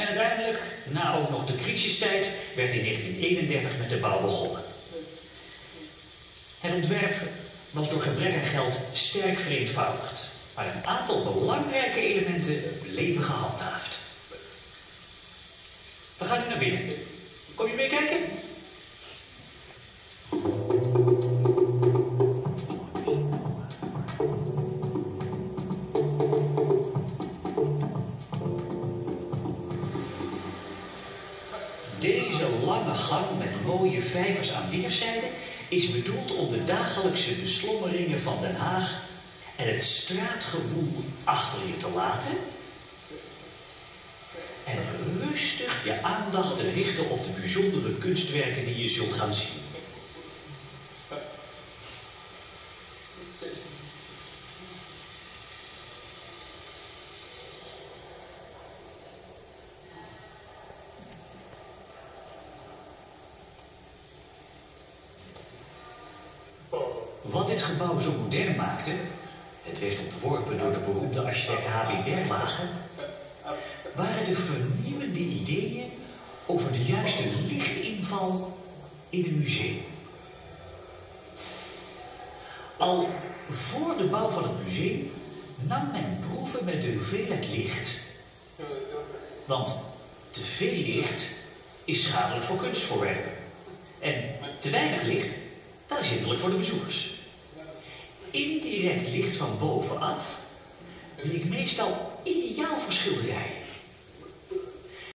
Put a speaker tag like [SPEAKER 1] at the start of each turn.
[SPEAKER 1] En uiteindelijk, na ook nog de crisistijd, werd in 1931 met de bouw begonnen. Het ontwerp was door gebrek aan geld sterk vereenvoudigd, maar een aantal belangrijke elementen bleven gehandhaafd. We gaan nu naar binnen. Deze lange gang met mooie vijvers aan weerszijden is bedoeld om de dagelijkse beslommeringen van Den Haag en het straatgewoel achter je te laten en rustig je aandacht te richten op de bijzondere kunstwerken die je zult gaan zien. Wat dit gebouw zo modern maakte, het werd ontworpen door de beroemde architect H.B. Berlage, waren de vernieuwende ideeën over de juiste lichtinval in een museum. Al voor de bouw van het museum nam men proeven met de hoeveelheid licht. Want te veel licht is schadelijk voor kunstvoorwerpen. En te weinig licht, dat is hinderlijk voor de bezoekers. Indirect licht van bovenaf bleek meestal ideaal voor schilderijen.